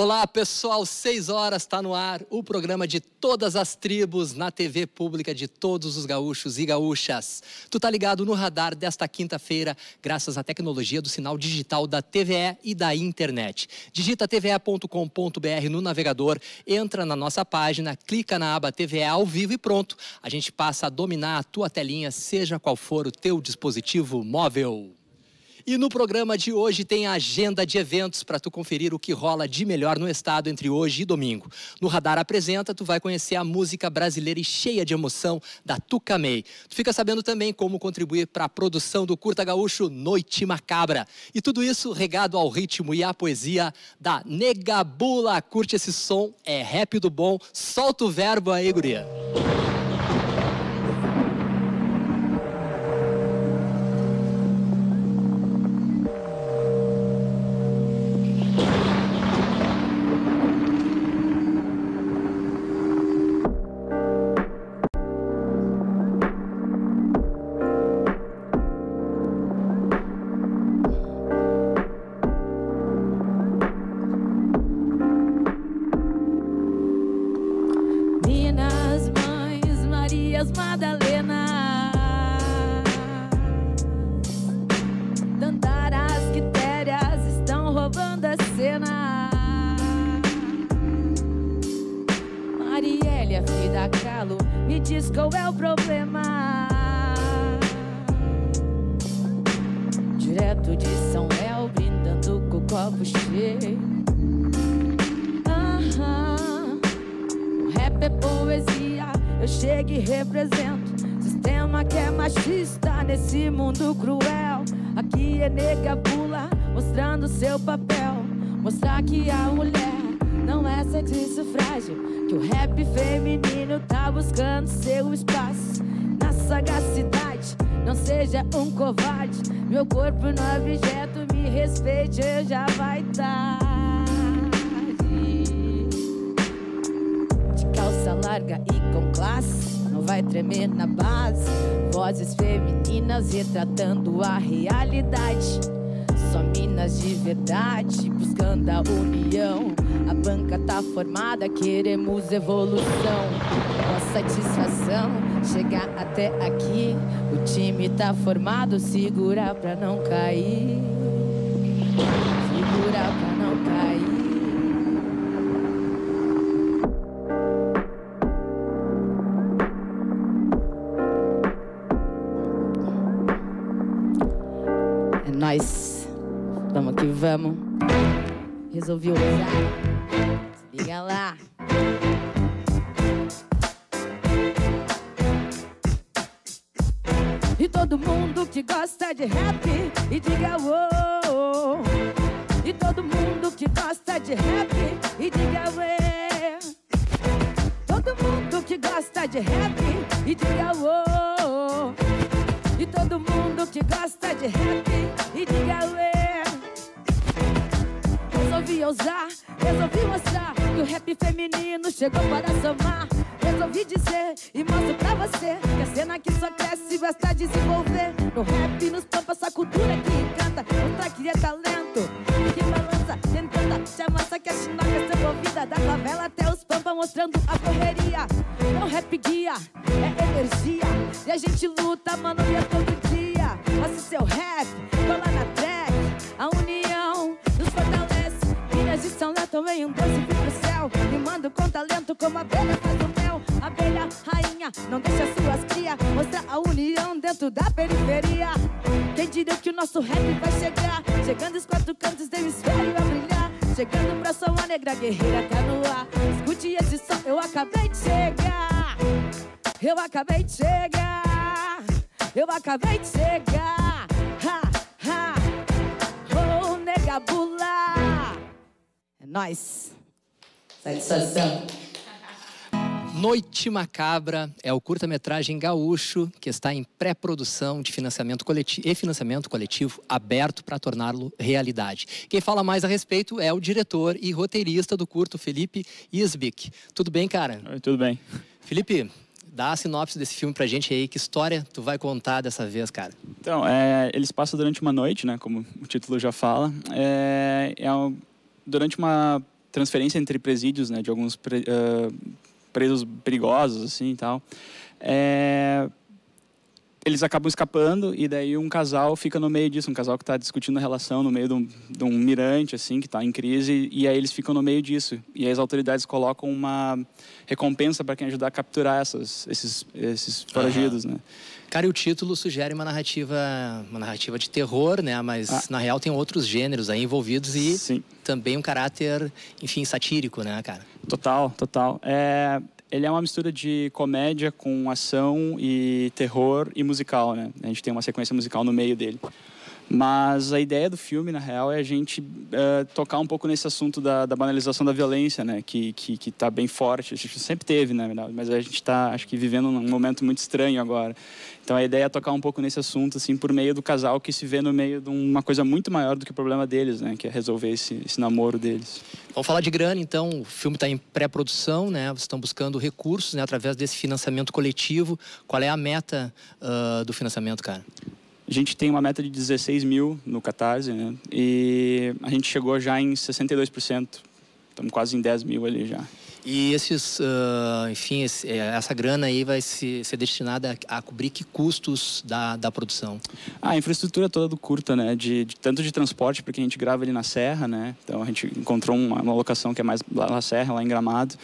Olá, pessoal. Seis horas está no ar o programa de todas as tribos na TV pública de todos os gaúchos e gaúchas. Tu tá ligado no radar desta quinta-feira, graças à tecnologia do sinal digital da TVE e da internet. Digita tve.com.br no navegador, entra na nossa página, clica na aba TVE ao vivo e pronto. A gente passa a dominar a tua telinha, seja qual for o teu dispositivo móvel. E no programa de hoje tem a agenda de eventos para tu conferir o que rola de melhor no estado entre hoje e domingo. No Radar Apresenta, tu vai conhecer a música brasileira e cheia de emoção da Tucamei. Tu fica sabendo também como contribuir para a produção do Curta Gaúcho Noite Macabra. E tudo isso regado ao ritmo e à poesia da Negabula. Curte esse som, é rap do bom. Solta o verbo aí, guria. Eu chego e represento. Sistema que é machista nesse mundo cruel. Aqui é nega bula, mostrando seu papel. Mostrar que a mulher não é sexista frágil. Que o rap feminino tá buscando seu espaço. Na sagacidade, não seja um covarde. Meu corpo no objeto, me respeite, eu já vai tarde. de calça larga e com classe. Não vai tremer na base. Vozes femininas retratando a realidade. Só minas de verdade, buscando a união. A banca tá formada, queremos evolução. Com satisfação, chegar até aqui. O time tá formado, segura pra não cair. Segura pra Vamos. Resolvi usar. Se liga lá. E todo mundo que gosta de rap e diga uou. E todo mundo que gosta de rap e diga ué. Todo mundo que gosta de rap e diga uou. E todo mundo que gosta de rap e diga ué. Resolvi ousar, resolvi mostrar que o rap feminino chegou para somar. Resolvi dizer e mostro pra você que a cena que só cresce e basta desenvolver. No rap, nos pampas, essa cultura que encanta. Mostrar que é talento, que balança, tentando te amassa que a chinoca é envolvida. Da favela até os pampas mostrando a correria. É um rap guia, é energia. E a gente luta, mano, e é todo dia. Se seu rap, cola na track, a união. De São Léo também um doce vir pro céu. E mando com talento como a abelha faz o mel. Abelha, rainha, não deixa suas cria. Mostra a união dentro da periferia. Quem diria que o nosso rap vai chegar? Chegando os quatro cantos do hemisfério a brilhar. Chegando pra sua negra guerreira até no ar. Escute esse som, eu acabei de chegar. Eu acabei de chegar. Eu acabei de chegar. Ha, ha. Oh, nega bula. Nóis. Satisfação. Noite Macabra é o curta-metragem gaúcho que está em pré-produção de financiamento coletivo e financiamento coletivo aberto para torná-lo realidade. Quem fala mais a respeito é o diretor e roteirista do curto, Felipe Isbic. Tudo bem, cara? Oi, tudo bem. Felipe, dá a sinopse desse filme pra gente aí. Que história tu vai contar dessa vez, cara? Então, é, eles passam durante uma noite, né? Como o título já fala. É, é um- durante uma transferência entre presídios, né, de alguns pre, uh, presos perigosos, assim, e tal. É, eles acabam escapando e daí um casal fica no meio disso, um casal que está discutindo a relação no meio de um, de um mirante assim que está em crise e aí eles ficam no meio disso e aí as autoridades colocam uma recompensa para quem ajudar a capturar essas, esses esses foragidos, uhum. né? Cara, e o título sugere uma narrativa, uma narrativa de terror, né? Mas ah. na real tem outros gêneros aí envolvidos e Sim. também um caráter, enfim, satírico, né, cara? Total, total. É, ele é uma mistura de comédia com ação e terror e musical, né? A gente tem uma sequência musical no meio dele. Mas a ideia do filme, na real, é a gente uh, tocar um pouco nesse assunto da, da banalização da violência, né? Que, que, que tá bem forte. A gente sempre teve, né? Mas a gente está, acho que, vivendo um momento muito estranho agora. Então a ideia é tocar um pouco nesse assunto, assim, por meio do casal que se vê no meio de uma coisa muito maior do que o problema deles, né? Que é resolver esse, esse namoro deles. Vamos falar de grana, então. O filme está em pré-produção, né? Vocês estão buscando recursos, né? Através desse financiamento coletivo. Qual é a meta uh, do financiamento, cara? A gente tem uma meta de 16 mil no Catarse, né? E a gente chegou já em 62%. Estamos quase em 10 mil ali já. E esses, uh, enfim, esse, é, essa grana aí vai se, ser destinada a, a, cobrir que custos da, da produção? Ah, a infraestrutura toda do curta, né? De, de, tanto de transporte, porque a gente grava ali na Serra, né? Então a gente encontrou uma, uma locação que é mais lá na Serra, lá em Gramado.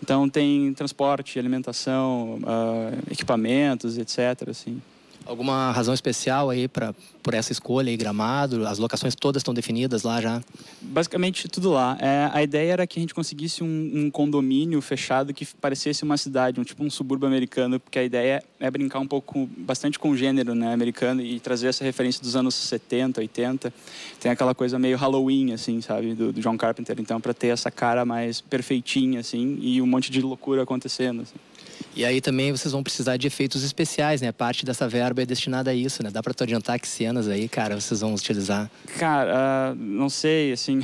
Então tem transporte, alimentação, uh, equipamentos, etc. Assim. Alguma razão especial aí para por essa escolha aí, Gramado? As locações todas estão definidas lá já? Basicamente tudo lá. É, a ideia era que a gente conseguisse um, um, condomínio fechado que parecesse uma cidade, um tipo um subúrbio americano, porque a ideia é brincar um pouco, bastante com o gênero né, americano e trazer essa referência dos anos 70, 80. Tem aquela coisa meio Halloween, assim, sabe, do, do John Carpenter. Então, para ter essa cara mais perfeitinha, assim, e um monte de loucura acontecendo. Assim. E aí também vocês vão precisar de efeitos especiais, né? Parte dessa verba é destinada a isso, né? Dá para tu adiantar que cenas aí, cara, vocês vão utilizar? Cara, uh, não sei, assim...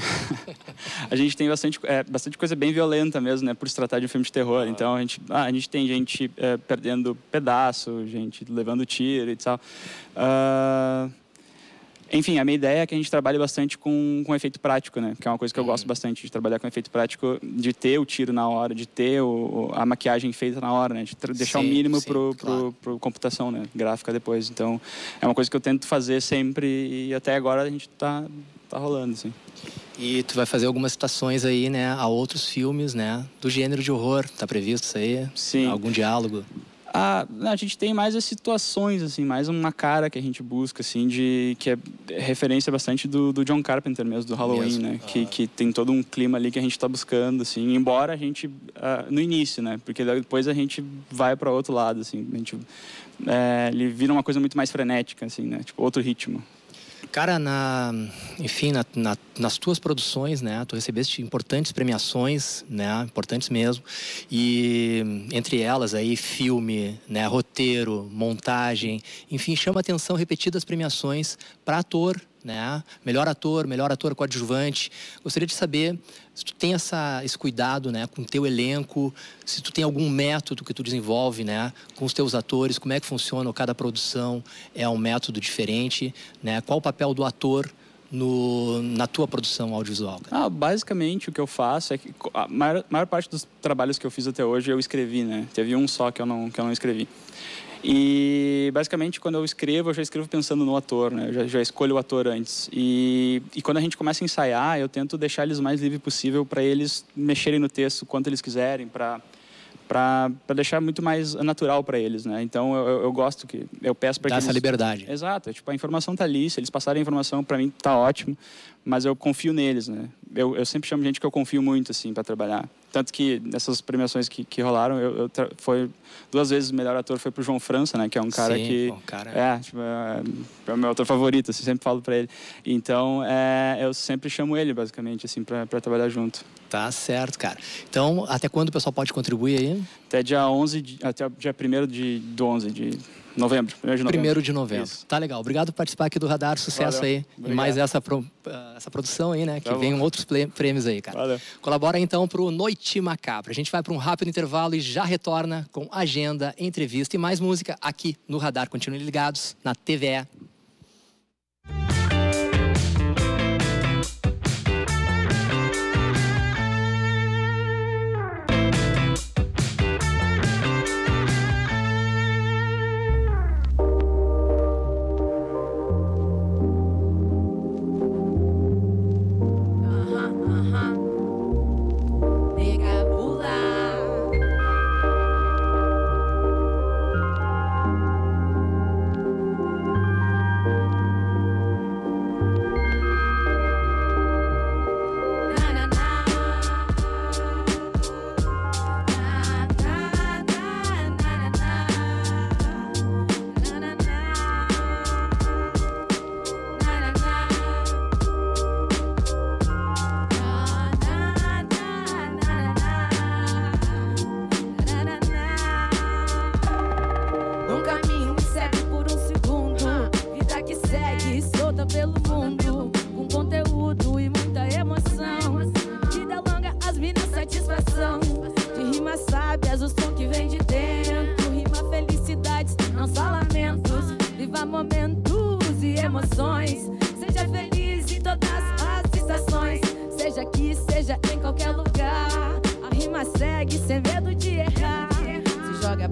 a gente tem bastante, é, bastante coisa bem violenta mesmo, né? Por se tratar de um filme de terror. Ah. Então, a gente, ah, a gente tem gente é, perdendo pedaço, gente levando tiro e tal. Uh, enfim, a minha ideia é que a gente trabalhe bastante com, com efeito prático, né? Que é uma coisa que eu gosto uhum. bastante de trabalhar com efeito prático, de ter o tiro na hora, de ter o, a maquiagem feita na hora, né? De deixar sim, o mínimo para pro, claro. pro, pro, computação, né? Gráfica depois. Então, é uma coisa que eu tento fazer sempre e até agora a gente tá, tá rolando, assim. E tu vai fazer algumas citações aí, né, a outros filmes, né, do gênero de horror. Tá previsto isso aí? Sim. Algum diálogo? A, a gente tem mais as situações, assim, mais uma cara que a gente busca, assim, de que é referência bastante do, do John Carpenter mesmo, do Halloween, mesmo. né? Ah. Que, que tem todo um clima ali que a gente está buscando, assim, embora a gente, uh, no início, né? Porque depois a gente vai para outro lado, assim, a gente, é, ele vira uma coisa muito mais frenética, assim, né? Tipo, outro ritmo. Cara, na, enfim, na, na, nas tuas produções, né, tu recebeste importantes premiações, né, importantes mesmo, e entre elas aí filme, né, roteiro, montagem, enfim, chama atenção repetidas premiações para ator, né? Melhor ator, melhor ator coadjuvante. Gostaria de saber se tu tem essa, esse cuidado, né, com o teu elenco, se tu tem algum método que tu desenvolve, né, com os teus atores, como é que funciona cada produção, é um método diferente, né? Qual o papel do ator no, na tua produção audiovisual? Ah, basicamente o que eu faço é que a maior, maior parte dos trabalhos que eu fiz até hoje eu escrevi, né? Teve um só que eu não que eu não escrevi. E basicamente quando eu escrevo, eu já escrevo pensando no ator, né? Eu já, já escolho o ator antes. E, e quando a gente começa a ensaiar, eu tento deixar eles o mais livre possível para eles mexerem no texto quanto eles quiserem, para para deixar muito mais natural para eles, né? Então eu, eu, gosto que eu peço para que essa eles... liberdade. Exato, tipo a informação tá ali, se eles passarem a informação para mim tá ótimo, mas eu confio neles, né? Eu, eu sempre chamo gente que eu confio muito assim para trabalhar. Tanto que nessas premiações que, que rolaram, eu, eu foi duas vezes o melhor ator foi pro João França, né? Que é um cara Sim, que bom, cara. é, tipo, é, é, o meu ator favorito, assim, sempre falo para ele. Então, é, eu sempre chamo ele basicamente assim para trabalhar junto. Tá certo, cara. Então, até quando o pessoal pode contribuir aí? Até dia 11, de, até dia 1 de, do 11 de novembro. 1 de novembro. 1 de novembro. Isso. Tá legal. Obrigado por participar aqui do Radar. Sucesso Valeu. aí. Obrigado. E mais essa, pro, eh, essa produção aí, né? Que tá venham outros prêmios aí, cara. Valeu. Colabora então pro Noite Macabra. A gente vai para um rápido intervalo e já retorna com agenda, entrevista e mais música aqui no Radar. Continuem ligados na TVE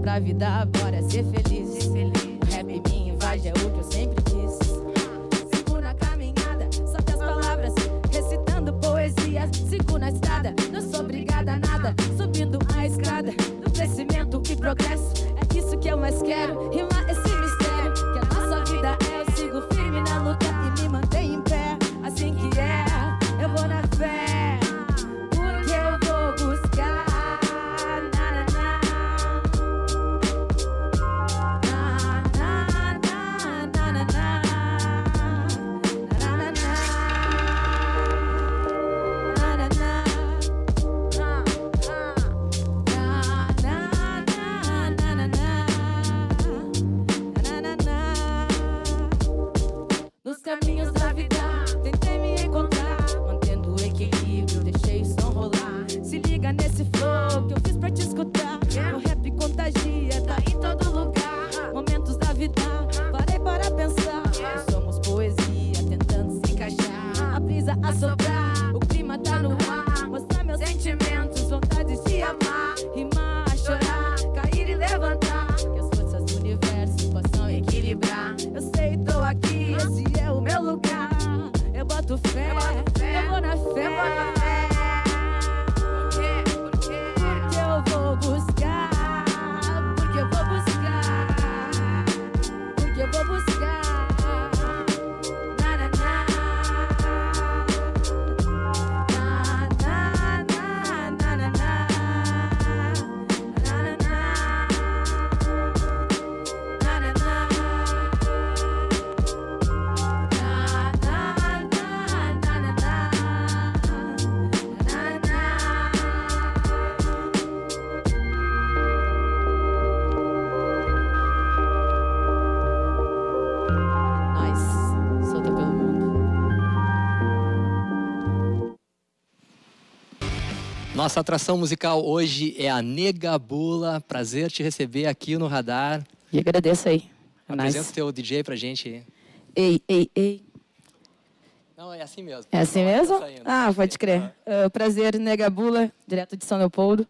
pra vida, bora ser feliz. O rap me invade, é o que eu sempre quis. Sigo na caminhada, só que as palavras recitando poesias. Sigo na estrada, não sou obrigada a nada. Subindo a escada do crescimento e progresso. É isso que eu mais quero, Nossa atração musical hoje é a Negabula. Prazer te receber aqui no Radar. E agradeço aí. É Apresenta o nice. teu DJ pra gente. Ei, ei, ei. Não, é assim mesmo. É assim Tá mesmo? saindo. Ah, pode crer. Ah, prazer, Negabula, direto de São Leopoldo.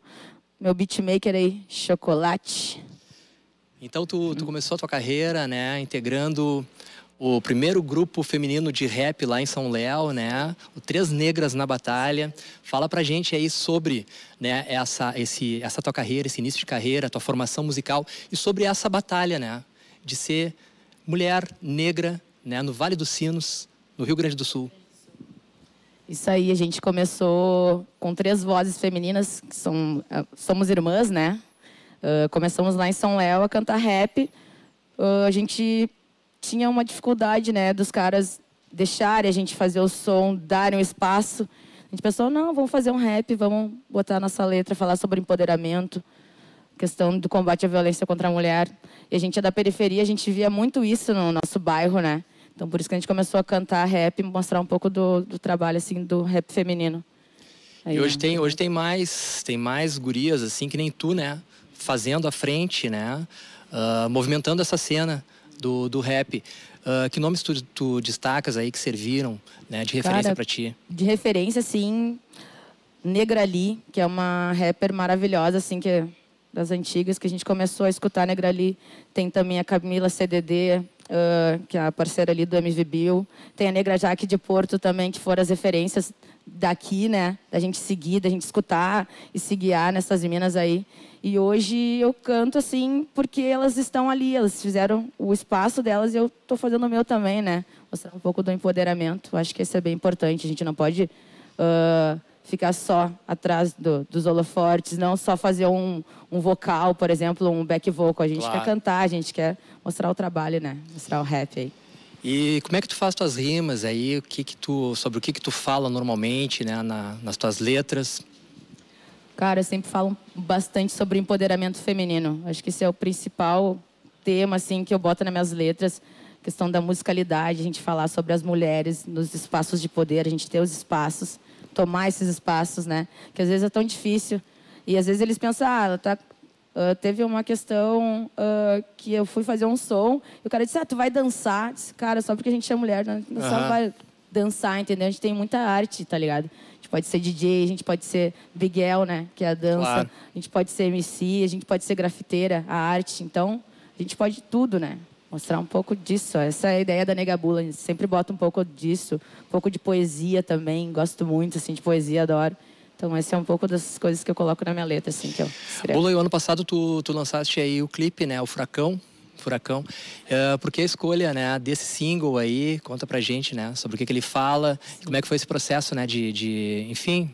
Meu beatmaker aí, Chocolate. Então tu, tu começou a tua carreira, né, integrando o primeiro grupo feminino de rap lá em São Léo, né, o Três Negras na Batalha. Fala pra gente aí sobre, né, essa esse essa tua carreira, esse início de carreira, tua formação musical e sobre essa batalha, né, de ser mulher negra, né, no Vale dos Sinos, no Rio Grande do Sul. Isso aí, a gente começou com três vozes femininas, que são, ah, somos irmãs, né? Ah, começamos lá em São Léo a cantar rap. Ah, a gente tinha uma dificuldade, né, dos caras deixarem a gente fazer o som, darem o espaço. A gente pensou, não, vamos fazer um rap, vamos botar nossa letra, falar sobre empoderamento, questão do combate à violência contra a mulher. E a gente é da periferia, a gente via muito isso no nosso bairro, né? Então, por isso que a gente começou a cantar rap e mostrar um pouco do, do trabalho, assim, do rap feminino. Aí, E hoje né? tem, hoje tem mais, tem mais gurias assim que nem tu, né? Fazendo a frente, né? Ah, movimentando essa cena do, do rap. Ah, que nomes tu, tu destacas aí que serviram, né? De referência pra ti? De referência, assim, Negra Lee, que é uma rapper maravilhosa, assim, que é das antigas, que a gente começou a escutar Negra Lee. Tem também a Camila CDD, ah, que é a parceira ali do MV Bill. Tem a Negra Jaque de Porto também, que foram as referências daqui, né? Da gente seguir, da gente escutar e se guiar nessas minas aí. E hoje eu canto assim porque elas estão ali, elas fizeram o espaço delas e eu estou fazendo o meu também, né? Mostrar um pouco do empoderamento. Acho que isso é bem importante. A gente não pode ah, ficar só atrás do- dos holofortes, não só fazer um, um vocal, por exemplo, um back vocal. A gente Claro. quer cantar, a gente quer mostrar o trabalho, né? Mostrar o rap aí. E como é que tu faz tuas rimas aí? O que que tu, sobre o que que tu fala normalmente, né? Na- nas tuas letras? Cara, eu sempre falo bastante sobre empoderamento feminino. Acho que esse é o principal tema assim que eu boto nas minhas letras. Questão da musicalidade, a gente falar sobre as mulheres nos espaços de poder, a gente ter os espaços, tomar esses espaços, né? Que às vezes é tão difícil. E às vezes eles pensam, ah, ela tá ah, teve uma questão ah, que eu fui fazer um som e o cara disse, ah, tu vai dançar? Eu Disse, cara, só porque a gente é mulher, né? dançar Aham. vai dançar, entendeu? A gente tem muita arte, tá ligado? A gente pode ser DJ, a gente pode ser Biguel, né? Que é a dança. Claro. A gente pode ser MC, a gente pode ser grafiteira, a arte. Então, a gente pode tudo, né? Mostrar um pouco disso. Essa é a ideia da Negabula. A gente sempre bota um pouco disso. Um pouco de poesia também. Gosto muito, assim, de poesia, adoro. Então, essa é um pouco das coisas que eu coloco na minha letra, assim, que eu escrevo. Bula, e o ano passado tu, tu lançaste aí o clipe, né? O Furacão. Furacão. Eh, por que a escolha né, desse single aí? Conta pra gente, né? Sobre o que, que ele fala. Como é que foi esse processo, né? De, de enfim,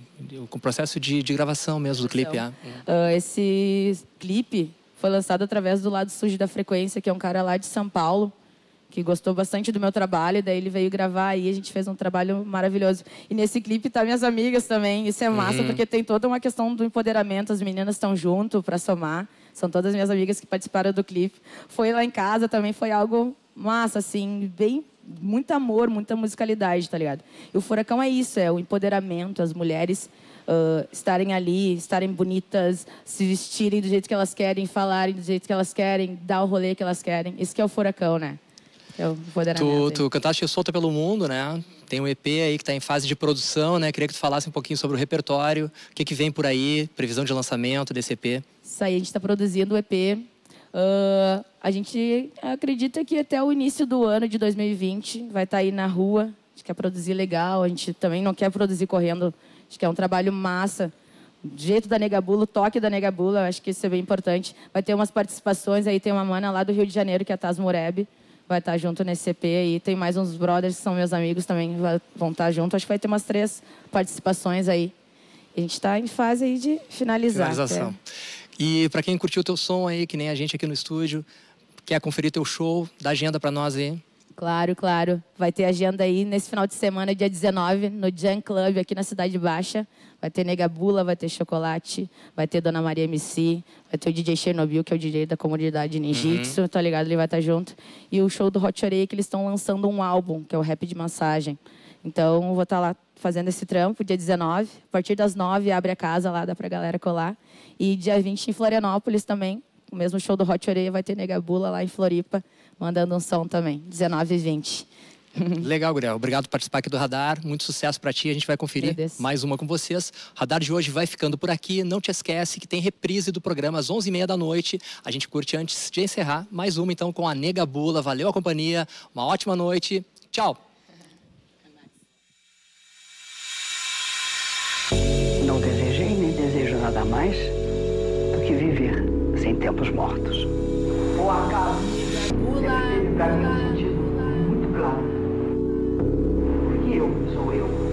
o processo de, de gravação mesmo do clipe. ah. Ah, esse clipe foi lançado através do Lado Sujo da Frequência, que é um cara lá de São Paulo, que gostou bastante do meu trabalho, daí ele veio gravar aí, a gente fez um trabalho maravilhoso. E nesse clipe tá minhas amigas também, isso é massa, porque tem toda uma questão do empoderamento, as meninas estão junto para somar, são todas minhas amigas que participaram do clipe. Foi lá em casa também, foi algo massa, assim, bem muito amor, muita musicalidade, tá ligado? E o Furacão é isso, é o empoderamento, as mulheres ah, estarem ali, estarem bonitas, se vestirem do jeito que elas querem, falarem do jeito que elas querem, dar o rolê que elas querem. Isso que é o Furacão, né? É o empoderamento. Tu, tu cantaste Solta pelo Mundo, né? Tem um EP aí que está em fase de produção, né? Queria que tu falasse um pouquinho sobre o repertório, o que, que vem por aí, previsão de lançamento desse EP. Isso aí, a gente está produzindo o EP. Ah, a gente acredita que até o início do ano de 2020 vai estar aí na rua. A gente quer produzir legal, a gente também não quer produzir correndo. A gente quer um trabalho massa. Jeito da Negabula, o toque da Negabula, eu acho que isso é bem importante. Vai ter umas participações aí, tem uma mana lá do Rio de Janeiro, que é a Taz Moreb. Vai estar junto nesse EP aí. Tem mais uns brothers que são meus amigos também, vai- vão estar junto. Acho que vai ter umas três participações aí. A gente está em fase aí de finalizar. Finalização. É. E para quem curtiu o teu som aí, que nem a gente aqui no estúdio, quer conferir teu show, dá agenda para nós aí. Claro, claro. Vai ter agenda aí nesse final de semana, dia 19, no Jam Club, aqui na Cidade Baixa. Vai ter Negabula, vai ter Chocolate, vai ter Dona Maria MC, vai ter o DJ Chernobyl, que é o DJ da comunidade Ninjitsu, tá ligado? Ele vai estar junto. E o show do Hot Orei, que eles estão lançando um álbum, que é o Rap de Massagem. Então, vou estar lá fazendo esse trampo, dia 19. A partir das 9, abre a casa lá, dá pra galera colar. E dia 20, em Florianópolis também, o mesmo show do Hot Oreia vai ter Negabula lá em Floripa, mandando um som também, 19 e 20. Legal, Guriel. Obrigado por participar aqui do Radar. Muito sucesso para ti. A gente vai conferir Agradeço. mais uma com vocês. O Radar de hoje vai ficando por aqui. Não te esquece que tem reprise do programa às 11h30 da noite. A gente curte antes de encerrar mais uma, então, com a Nega Bula. Valeu a companhia. Uma ótima noite. Tchau. Não desejei nem desejo nada mais do que viver sem tempos mortos. O acaso um sentido muito claro. Porque eu sou eu.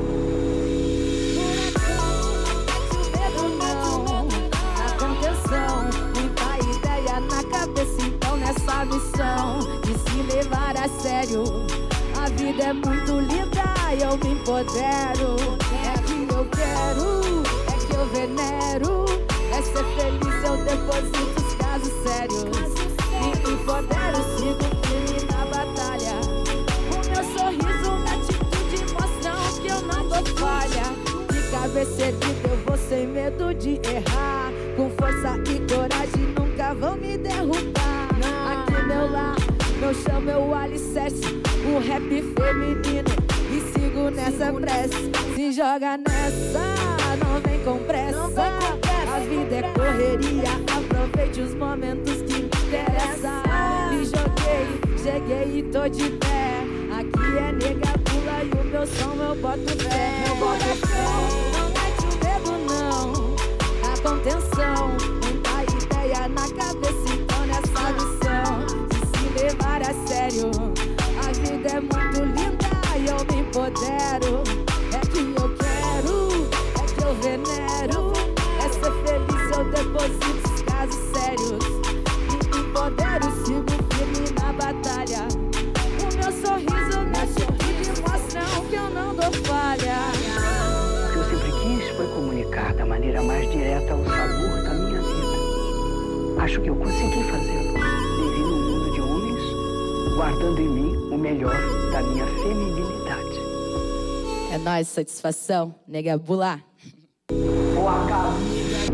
então nessa missão de se levar a sério. A vida é muito linda, eu me empodero. É que eu quero, é que eu venero. É ser feliz, eu deposito os casos sérios. Me empodero, sigo batalha. O meu sorriso, minha atitude mostram que eu não dou falha. De cabeça erguida eu vou sem medo de errar. Com força e coragem nunca vão me derrubar. Aqui meu lar, meu chão, meu alicerce. Um rap feminino e sigo nessa prece. Se joga nessa, não vem com pressa. A vida é correria, aproveite os momentos cheguei e tô de pé. Aqui é nega pula e o meu som eu boto fé. Eu boto fé. Não mete o medo, não. A contenção, muita ideia na cabeça, então nessa missão. De se levar a sério. A vida é muito linda e eu me empodero. É que eu quero, é que eu venero. É ser feliz, eu deposito direta o sabor da minha vida. Acho que eu consegui fazê-lo. Vivi num mundo de homens, guardando em mim o melhor da minha feminilidade. É nóis, satisfação, nega bula. O acaso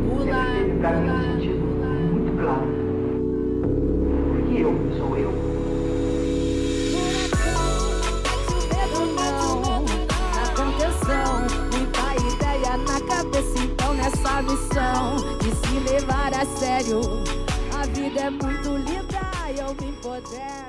um sentido muito claro. Porque eu sou eu. Missão de se levar a sério. A vida é muito linda e eu me empodero.